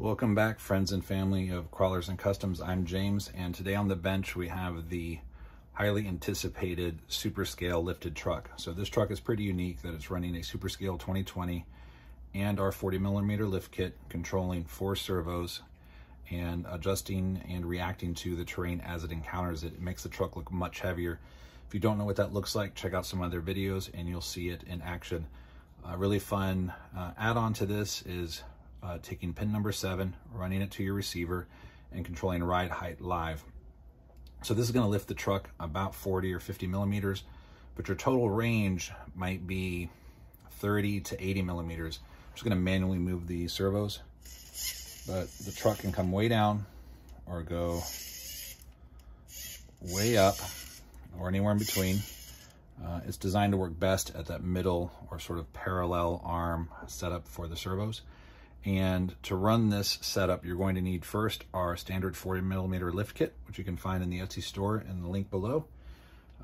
Welcome back, friends and family of Crawlers and Customs. I'm James, and today on the bench we have the highly anticipated Super Scale lifted truck. So this truck is pretty unique that it's running a Super Scale 2020 and our 40 millimeter lift kit, controlling four servos and adjusting and reacting to the terrain as it encounters it. It makes the truck look much heavier. If you don't know what that looks like, check out some other videos and you'll see it in action. A really fun uh, add-on to this is uh, taking pin number seven, running it to your receiver, and controlling ride height live. So this is gonna lift the truck about 40 or 50 millimeters, but your total range might be 30 to 80 millimeters. I'm just gonna manually move the servos, but the truck can come way down or go way up or anywhere in between. Uh, it's designed to work best at that middle or sort of parallel arm setup for the servos. And to run this setup, you're going to need first our standard 40 millimeter lift kit, which you can find in the Etsy store in the link below.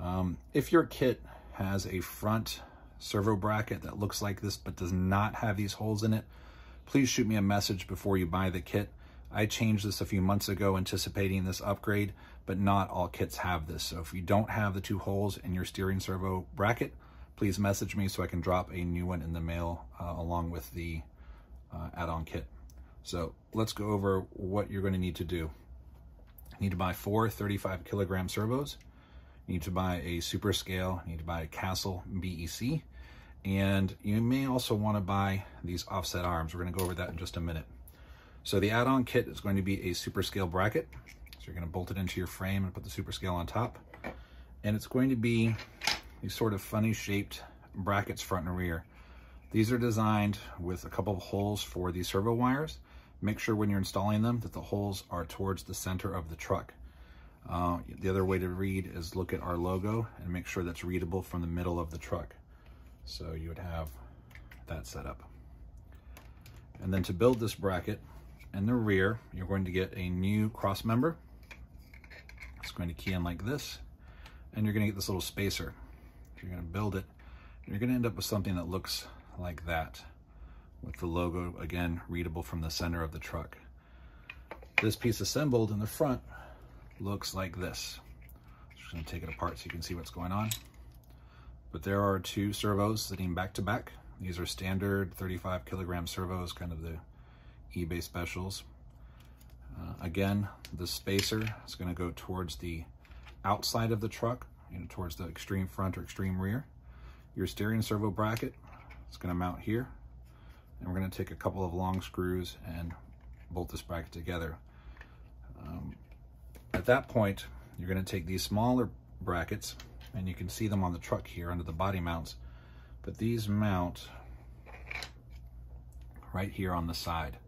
Um, if your kit has a front servo bracket that looks like this but does not have these holes in it, please shoot me a message before you buy the kit. I changed this a few months ago anticipating this upgrade, but not all kits have this. So if you don't have the two holes in your steering servo bracket, please message me so I can drop a new one in the mail uh, along with the uh, add-on kit. So let's go over what you're going to need to do. You need to buy four 35 kilogram servos. You need to buy a super scale. You need to buy a Castle BEC. And you may also want to buy these offset arms. We're going to go over that in just a minute. So the add-on kit is going to be a super scale bracket. So you're going to bolt it into your frame and put the super scale on top. And it's going to be these sort of funny shaped brackets front and rear. These are designed with a couple of holes for the servo wires. Make sure when you're installing them that the holes are towards the center of the truck. Uh, the other way to read is look at our logo and make sure that's readable from the middle of the truck. So you would have that set up. And then to build this bracket in the rear, you're going to get a new cross member. It's going to key in like this, and you're going to get this little spacer. You're going to build it. You're going to end up with something that looks like that with the logo, again, readable from the center of the truck. This piece assembled in the front looks like this. I'm just gonna take it apart so you can see what's going on. But there are two servos sitting back to back. These are standard 35 kilogram servos, kind of the eBay specials. Uh, again, the spacer is gonna go towards the outside of the truck, you know, towards the extreme front or extreme rear. Your steering servo bracket it's gonna mount here. And we're gonna take a couple of long screws and bolt this bracket together. Um, at that point, you're gonna take these smaller brackets and you can see them on the truck here under the body mounts, but these mount right here on the side.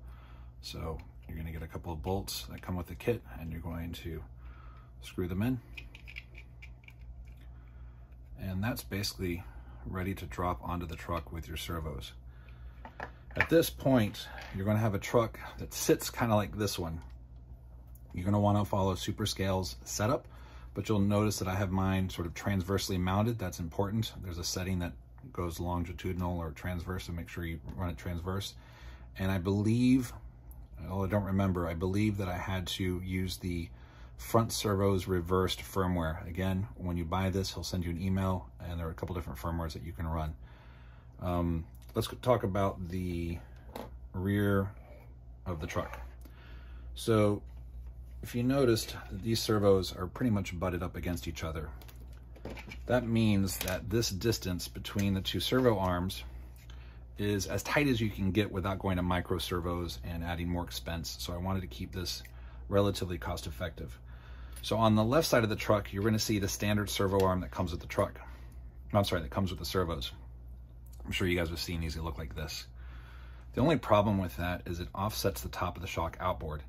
So you're gonna get a couple of bolts that come with the kit and you're going to screw them in. And that's basically ready to drop onto the truck with your servos. At this point, you're gonna have a truck that sits kind of like this one. You're gonna wanna follow Super Scales setup, but you'll notice that I have mine sort of transversely mounted. That's important. There's a setting that goes longitudinal or transverse, so make sure you run it transverse. And I believe, well, I don't remember, I believe that I had to use the front servos reversed firmware. Again, when you buy this, he'll send you an email and there are a couple different firmwares that you can run. Um, let's talk about the rear of the truck. So if you noticed, these servos are pretty much butted up against each other. That means that this distance between the two servo arms is as tight as you can get without going to micro servos and adding more expense. So I wanted to keep this relatively cost effective. So on the left side of the truck, you're gonna see the standard servo arm that comes with the truck. I'm sorry, that comes with the servos. I'm sure you guys have seen these, they look like this. The only problem with that is it offsets the top of the shock outboard.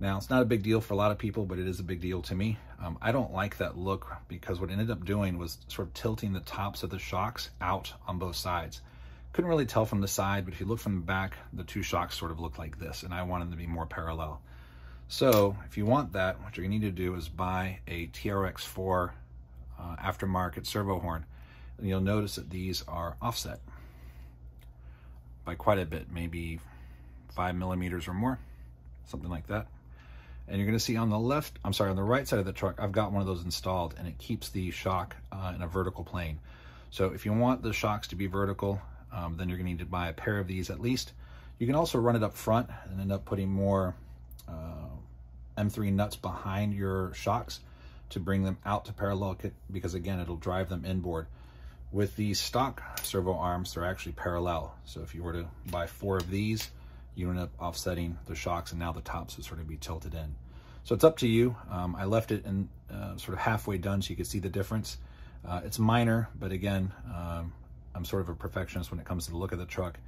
Now, it's not a big deal for a lot of people, but it is a big deal to me. Um, I don't like that look because what it ended up doing was sort of tilting the tops of the shocks out on both sides. Couldn't really tell from the side, but if you look from the back, the two shocks sort of look like this, and I wanted them to be more parallel. So if you want that, what you're gonna need to do is buy a TRX4 uh, aftermarket servo horn. And you'll notice that these are offset by quite a bit, maybe five millimeters or more. something like that. And you're gonna see on the left, I'm sorry, on the right side of the truck, I've got one of those installed and it keeps the shock uh, in a vertical plane. So if you want the shocks to be vertical, um, then you're gonna need to buy a pair of these at least. You can also run it up front and end up putting more M3 nuts behind your shocks to bring them out to parallel because again, it'll drive them inboard. With the stock servo arms, they're actually parallel. So if you were to buy four of these, you end up offsetting the shocks and now the tops would sort of be tilted in. So it's up to you. Um, I left it in uh, sort of halfway done so you could see the difference. Uh, it's minor, but again, um, I'm sort of a perfectionist when it comes to the look of the truck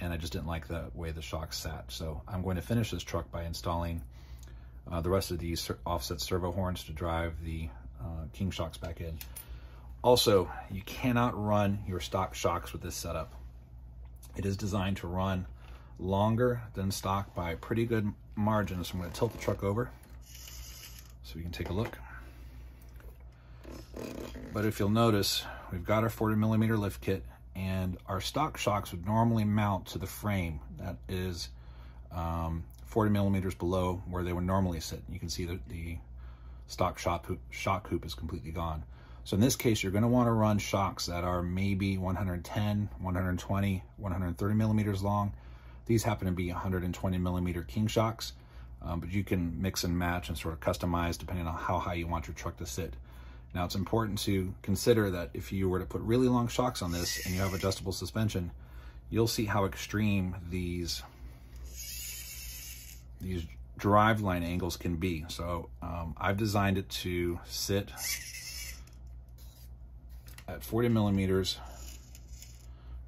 and I just didn't like the way the shocks sat. So I'm going to finish this truck by installing uh, the rest of these offset servo horns to drive the uh, King shocks back in. Also, you cannot run your stock shocks with this setup. It is designed to run longer than stock by pretty good margin. So I'm going to tilt the truck over so we can take a look. But if you'll notice, we've got our 40 millimeter lift kit and our stock shocks would normally mount to the frame that is um, 40 millimeters below where they would normally sit. You can see that the stock shock hoop, shock hoop is completely gone. So in this case, you're gonna wanna run shocks that are maybe 110, 120, 130 millimeters long. These happen to be 120 millimeter king shocks, um, but you can mix and match and sort of customize depending on how high you want your truck to sit. Now it's important to consider that if you were to put really long shocks on this and you have adjustable suspension, you'll see how extreme these, these drive line angles can be. So um, I've designed it to sit at 40 millimeters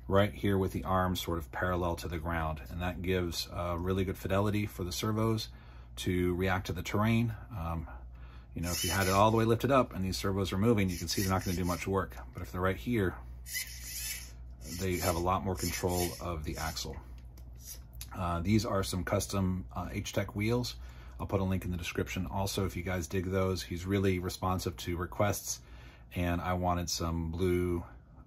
right here with the arms sort of parallel to the ground. And that gives uh, really good fidelity for the servos to react to the terrain. Um, you know, if you had it all the way lifted up and these servos are moving, you can see they're not gonna do much work. But if they're right here, they have a lot more control of the axle. Uh, these are some custom uh, H-Tech wheels. I'll put a link in the description. Also, if you guys dig those, he's really responsive to requests and I wanted some blue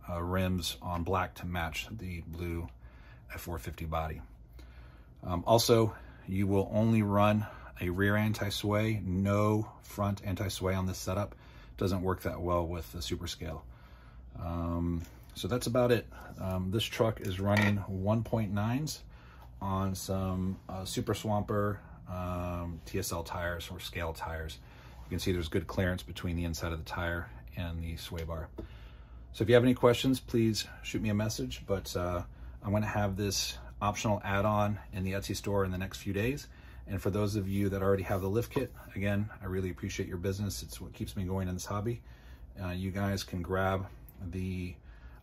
uh, rims on black to match the blue F450 body. Um, also, you will only run a rear anti-sway, no front anti-sway on this setup. Doesn't work that well with the Super Scale. Um, so that's about it. Um, this truck is running 1.9s on some uh, Super Swamper um, TSL tires or scale tires. You can see there's good clearance between the inside of the tire and the sway bar. So if you have any questions, please shoot me a message, but uh, I'm gonna have this optional add-on in the Etsy store in the next few days. And for those of you that already have the lift kit, again, I really appreciate your business. It's what keeps me going in this hobby. Uh, you guys can grab the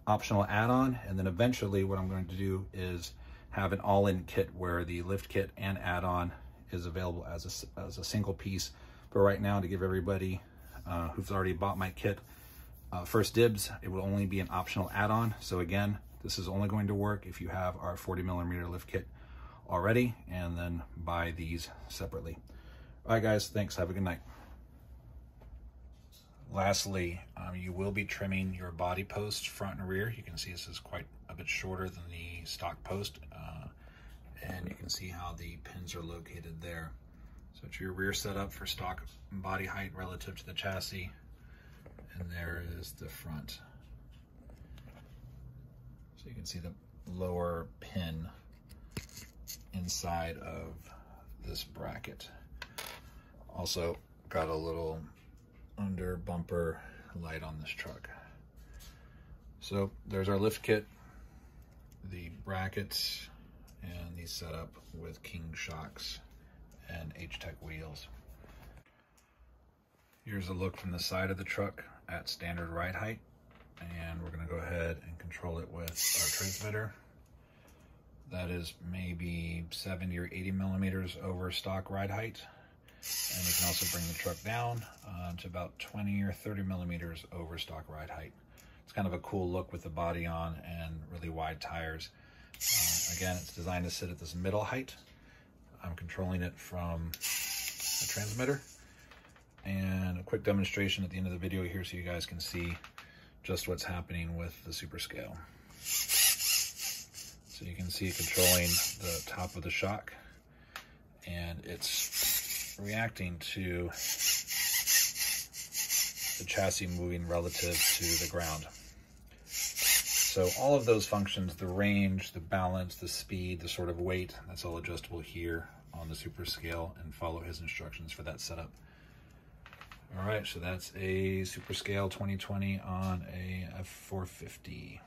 optional add-on, and then eventually what I'm going to do is have an all-in kit where the lift kit and add-on is available as a, as a single piece. But right now, to give everybody uh, who's already bought my kit uh, first dibs, it will only be an optional add-on. So again, this is only going to work if you have our 40 millimeter lift kit already and then buy these separately. All right, guys, thanks. Have a good night. Lastly, um, you will be trimming your body posts front and rear. You can see this is quite a bit shorter than the stock post. Uh, and you can see how the pins are located there. So it's your rear setup for stock body height relative to the chassis. And there is the front. So you can see the lower pin inside of this bracket. Also got a little under bumper light on this truck. So there's our lift kit, the brackets, and these set up with King shocks and H-Tech wheels. Here's a look from the side of the truck at standard ride height. And we're gonna go ahead and control it with our transmitter. That is maybe 70 or 80 millimeters over stock ride height. And we can also bring the truck down uh, to about 20 or 30 millimeters over stock ride height. It's kind of a cool look with the body on and really wide tires. Uh, again, it's designed to sit at this middle height I'm controlling it from a transmitter. And a quick demonstration at the end of the video here so you guys can see just what's happening with the Super Scale. So you can see controlling the top of the shock and it's reacting to the chassis moving relative to the ground. So all of those functions, the range, the balance, the speed, the sort of weight, that's all adjustable here on the super scale and follow his instructions for that setup. All right, so that's a Super Scale 2020 on a F450.